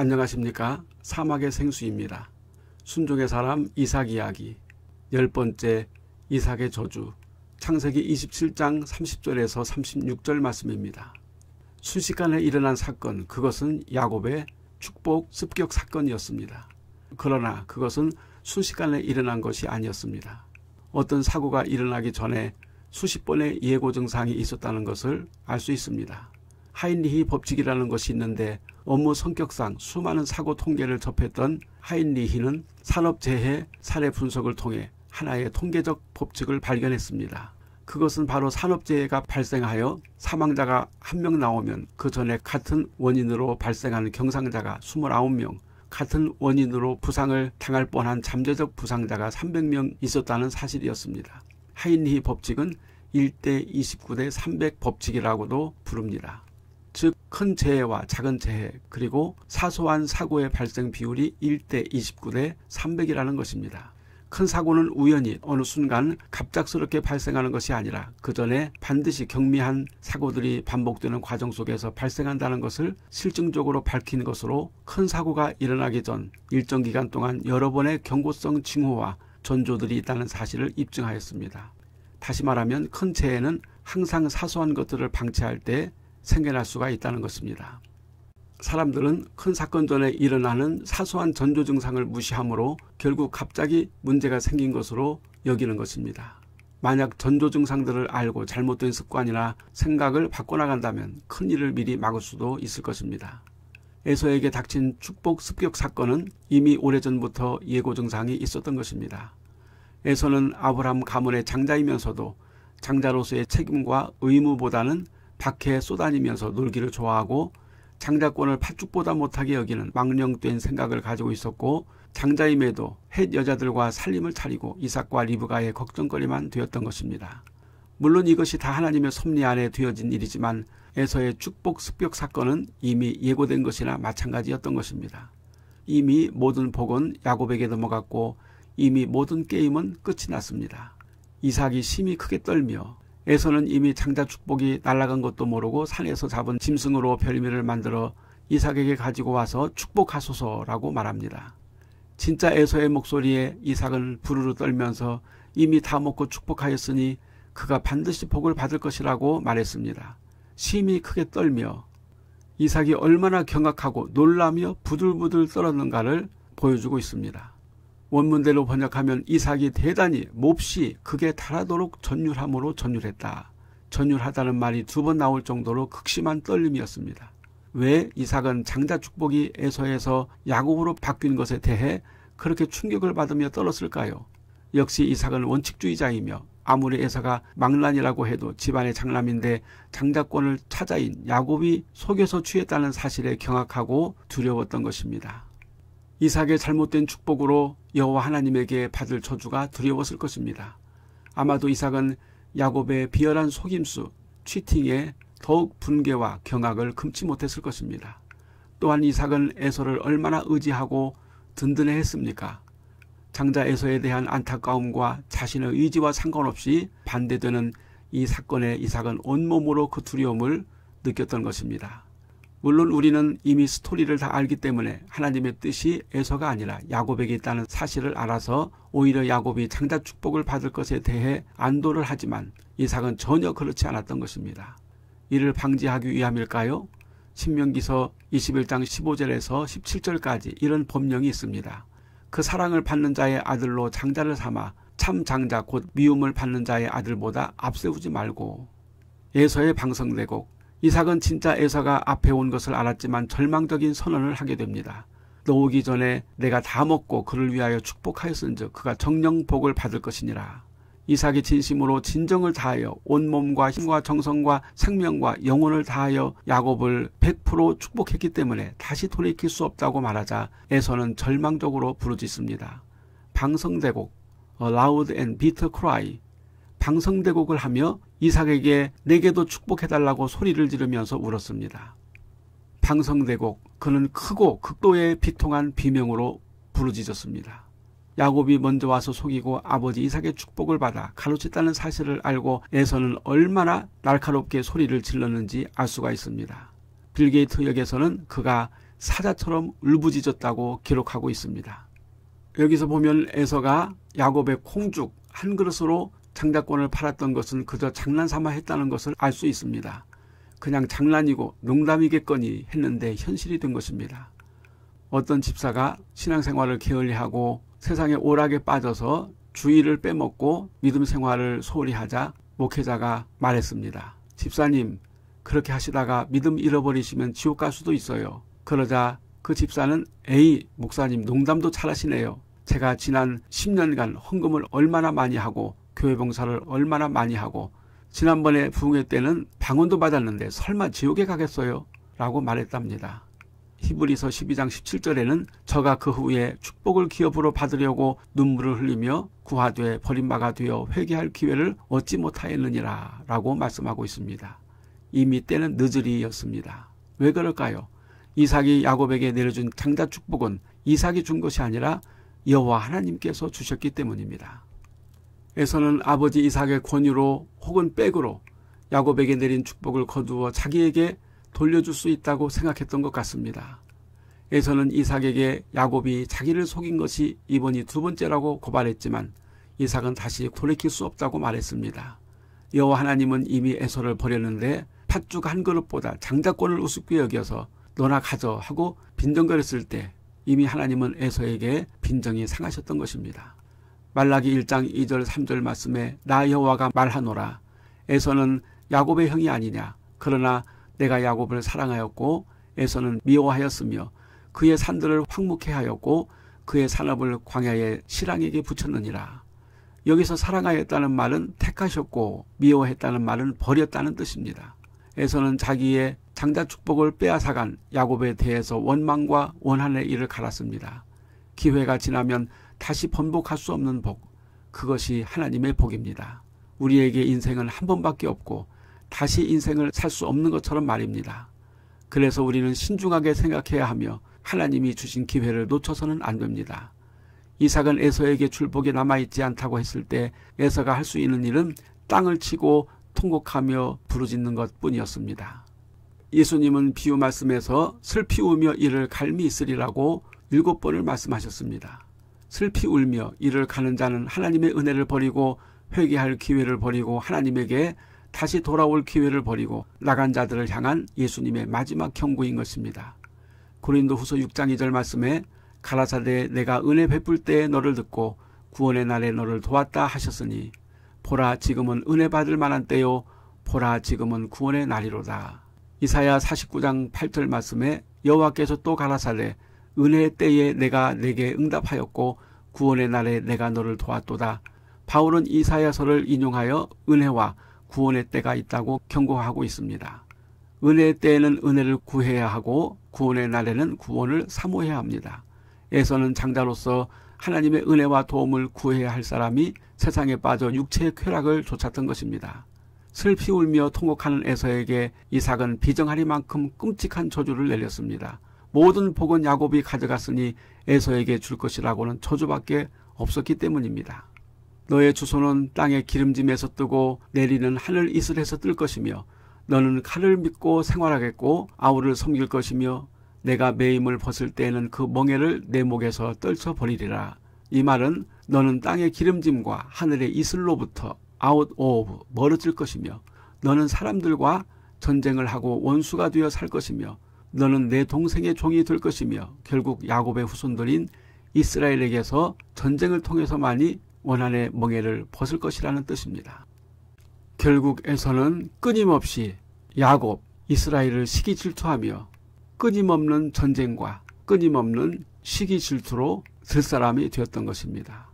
안녕하십니까 사막의 생수입니다. 순종의 사람 이삭 이야기 열 번째 이삭의 저주 창세기 27장 30절에서 36절 말씀입니다. 순식간에 일어난 사건 그것은 야곱의 축복 습격 사건이었습니다. 그러나 그것은 순식간에 일어난 것이 아니었습니다. 어떤 사고가 일어나기 전에 수십 번의 예고 증상이 있었다는 것을 알 수 있습니다. 하인리히 법칙이라는 것이 있는데 업무 성격상 수많은 사고 통계를 접했던 하인리히는 산업재해 사례 분석을 통해 하나의 통계적 법칙을 발견했습니다. 그것은 바로 산업재해가 발생하여 사망자가 한 명 나오면 그 전에 같은 원인으로 발생하는 경상자가 29명, 같은 원인으로 부상을 당할 뻔한 잠재적 부상자가 300명 있었다는 사실이었습니다. 하인리 법칙은 1대 29대 300 법칙이라고도 부릅니다. 즉 큰 재해와 작은 재해 그리고 사소한 사고의 발생 비율이 1대 29대 300이라는 것입니다. 큰 사고는 우연히 어느 순간 갑작스럽게 발생하는 것이 아니라 그 전에 반드시 경미한 사고들이 반복되는 과정 속에서 발생한다는 것을 실증적으로 밝힌 것으로 큰 사고가 일어나기 전 일정 기간 동안 여러 번의 경고성 징후와 전조들이 있다는 사실을 입증하였습니다. 다시 말하면 큰 재해는 항상 사소한 것들을 방치할 때 생겨날 수가 있다는 것입니다. 사람들은 큰 사건 전에 일어나는 사소한 전조 증상을 무시하므로 결국 갑자기 문제가 생긴 것으로 여기는 것입니다. 만약 전조 증상들을 알고 잘못된 습관이나 생각을 바꿔나간다면 큰 일을 미리 막을 수도 있을 것입니다. 에서에게 닥친 축복 습격 사건은 이미 오래전부터 예고 증상이 있었던 것입니다. 에서는 아브라함 가문의 장자이면서도 장자로서의 책임과 의무보다는 밖에 쏘다니면서 놀기를 좋아하고 장자권을 팥죽보다 못하게 여기는 망령된 생각을 가지고 있었고 장자임에도 햇 여자들과 살림을 차리고 이삭과 리브가의 걱정거리만 되었던 것입니다. 물론 이것이 다 하나님의 섭리 안에 되어진 일이지만 에서의 축복 습격 사건은 이미 예고된 것이나 마찬가지였던 것입니다. 이미 모든 복은 야곱에게 넘어갔고 이미 모든 게임은 끝이 났습니다. 이삭이 심히 크게 떨며 에서는 이미 장자 축복이 날아간 것도 모르고 산에서 잡은 짐승으로 별미를 만들어 이삭에게 가지고 와서 축복하소서라고 말합니다. 진짜 에서의 목소리에 이삭은 부르르 떨면서 이미 다 먹고 축복하였으니 그가 반드시 복을 받을 것이라고 말했습니다. 심히 크게 떨며 이삭이 얼마나 경악하고 놀라며 부들부들 떨었는가를 보여주고 있습니다. 원문대로 번역하면 이삭이 대단히 몹시 극에 달하도록 전율함으로 전율했다. 전율하다는 말이 두 번 나올 정도로 극심한 떨림이었습니다. 왜 이삭은 장자 축복이 에서에서 야곱으로 바뀐 것에 대해 그렇게 충격을 받으며 떨었을까요? 역시 이삭은 원칙주의자이며 아무리 에서가 망란이라고 해도 집안의 장남인데 장자권을 찾아인 야곱이 속여서 취했다는 사실에 경악하고 두려웠던 것입니다. 이삭의 잘못된 축복으로 여호와 하나님에게 받을 저주가 두려웠을 것입니다. 아마도 이삭은 야곱의 비열한 속임수, 취팅에 더욱 분개와 경악을 금치 못했을 것입니다. 또한 이삭은 에서를 얼마나 의지하고 든든해 했습니까? 장자 에서에 대한 안타까움과 자신의 의지와 상관없이 반대되는 이 사건에 이삭은 온몸으로 그 두려움을 느꼈던 것입니다. 물론 우리는 이미 스토리를 다 알기 때문에 하나님의 뜻이 에서가 아니라 야곱에게 있다는 사실을 알아서 오히려 야곱이 장자 축복을 받을 것에 대해 안도를 하지만 이삭은 전혀 그렇지 않았던 것입니다. 이를 방지하기 위함일까요? 신명기서 21장 15절에서 17절까지 이런 법령이 있습니다. 그 사랑을 받는 자의 아들로 장자를 삼아 참 장자 곧 미움을 받는 자의 아들보다 앞세우지 말고 예서의 방성대곡 이삭은 진짜 에서가 앞에 온 것을 알았지만 절망적인 선언을 하게 됩니다. 너 오기 전에 내가 다 먹고 그를 위하여 축복하였은즉 그가 정령 복을 받을 것이니라. 이삭이 진심으로 진정을 다하여 온 몸과 힘과 정성과 생명과 영혼을 다하여 야곱을 100% 축복했기 때문에 다시 돌이킬 수 없다고 말하자 에서는 절망적으로 부르짖습니다. 방성대곡 A loud and bitter cry 방성대곡을 하며 이삭에게 내게도 축복해달라고 소리를 지르면서 울었습니다. 방성대곡 그는 크고 극도의 비통한 비명으로 부르짖었습니다. 야곱이 먼저 와서 속이고 아버지 이삭의 축복을 받아 가로챘다는 사실을 알고 에서는 얼마나 날카롭게 소리를 질렀는지 알 수가 있습니다. 빌게이트 역에서는 그가 사자처럼 울부짖었다고 기록하고 있습니다. 여기서 보면 에서가 야곱의 콩죽 한 그릇으로 장자권을 팔았던 것은 그저 장난 삼아 했다는 것을 알 수 있습니다. 그냥 장난이고 농담이겠거니 했는데 현실이 된 것입니다. 어떤 집사가 신앙생활을 게을리하고 세상에 오락에 빠져서 주의를 빼먹고 믿음 생활을 소홀히 하자 목회자가 말했습니다. 집사님, 그렇게 하시다가 믿음 잃어버리시면 지옥 갈 수도 있어요. 그러자 그 집사는 에이, 목사님 농담도 잘하시네요. 제가 지난 10년간 헌금을 얼마나 많이 하고 교회 봉사를 얼마나 많이 하고 지난번에 부흥회 때는 방언도 받았는데 설마 지옥에 가겠어요? 라고 말했답니다. 히브리서 12장 17절에는 저가 그 후에 축복을 기업으로 받으려고 눈물을 흘리며 구하되 버림바가 되어 회개할 기회를 얻지 못하였느니라 라고 말씀하고 있습니다. 이미 때는 늦으리였습니다. 왜 그럴까요? 이삭이 야곱에게 내려준 장자 축복은 이삭이 준 것이 아니라 여호와 하나님께서 주셨기 때문입니다. 에서는 아버지 이삭의 권유로 혹은 백으로 야곱에게 내린 축복을 거두어 자기에게 돌려줄 수 있다고 생각했던 것 같습니다. 에서는 이삭에게 야곱이 자기를 속인 것이 이번이 두 번째라고 고발했지만 이삭은 다시 돌이킬 수 없다고 말했습니다. 여호와 하나님은 이미 에서를 버렸는데 팥죽 한 그릇보다 장자권을 우습게 여겨서 너나 가져 하고 빈정거렸을 때 이미 하나님은 에서에게 빈정이 상하셨던 것입니다. 말라기 1장 2절 3절 말씀에 나 여호와가 말하노라 에서는 야곱의 형이 아니냐 그러나 내가 야곱을 사랑하였고 에서는 미워하였으며 그의 산들을 황묵해 하였고 그의 산업을 광야의 실랑에게 붙였느니라. 여기서 사랑하였다는 말은 택하셨고 미워했다는 말은 버렸다는 뜻입니다. 에서는 자기의 장자 축복을 빼앗아간 야곱에 대해서 원망과 원한의 일을 갈았습니다. 기회가 지나면 다시 번복할 수 없는 복, 그것이 하나님의 복입니다. 우리에게 인생은 한 번밖에 없고 다시 인생을 살 수 없는 것처럼 말입니다. 그래서 우리는 신중하게 생각해야 하며 하나님이 주신 기회를 놓쳐서는 안 됩니다. 이삭은 에서에게 줄복이 남아있지 않다고 했을 때 에서가 할 수 있는 일은 땅을 치고 통곡하며 부르짖는 것 뿐이었습니다. 예수님은 비유 말씀에서 슬피 우며 이를 갈미 있으리라고 일곱 번을 말씀하셨습니다. 슬피 울며 이를 가는 자는 하나님의 은혜를 버리고 회개할 기회를 버리고 하나님에게 다시 돌아올 기회를 버리고 나간 자들을 향한 예수님의 마지막 경고인 것입니다. 고린도 후서 6장 2절 말씀에 가라사대 내가 은혜 베풀 때에 너를 듣고 구원의 날에 너를 도왔다 하셨으니 보라 지금은 은혜 받을 만한 때요 보라 지금은 구원의 날이로다. 이사야 49장 8절 말씀에 여호와께서 또 가라사대 은혜의 때에 내가 내게 응답하였고 구원의 날에 내가 너를 도왔도다. 바울은 이사야서를 인용하여 은혜와 구원의 때가 있다고 경고하고 있습니다. 은혜의 때에는 은혜를 구해야 하고 구원의 날에는 구원을 사모해야 합니다. 에서는 장자로서 하나님의 은혜와 도움을 구해야 할 사람이 세상에 빠져 육체의 쾌락을 쫓았던 것입니다. 슬피 울며 통곡하는 에서에게 이삭은 비정하리만큼 끔찍한 저주를 내렸습니다. 모든 복은 야곱이 가져갔으니 에서에게 줄 것이라고는 저주밖에 없었기 때문입니다. 너의 주소는 땅의 기름짐에서 뜨고 내리는 하늘 이슬에서 뜰 것이며 너는 칼을 믿고 생활하겠고 아우를 섬길 것이며 네가 매임을 벗을 때에는 그 멍에를 네 목에서 떨쳐 버리리라. 이 말은 너는 땅의 기름짐과 하늘의 이슬로부터 out of 멀어질 것이며 너는 사람들과 전쟁을 하고 원수가 되어 살 것이며 너는 내 동생의 종이 될 것이며 결국 야곱의 후손들인 이스라엘에게서 전쟁을 통해서만이 원한의 멍에를 벗을 것이라는 뜻입니다. 결국 에서는 끊임없이 야곱, 이스라엘을 시기 질투하며 끊임없는 전쟁과 끊임없는 시기 질투로 들 사람이 되었던 것입니다.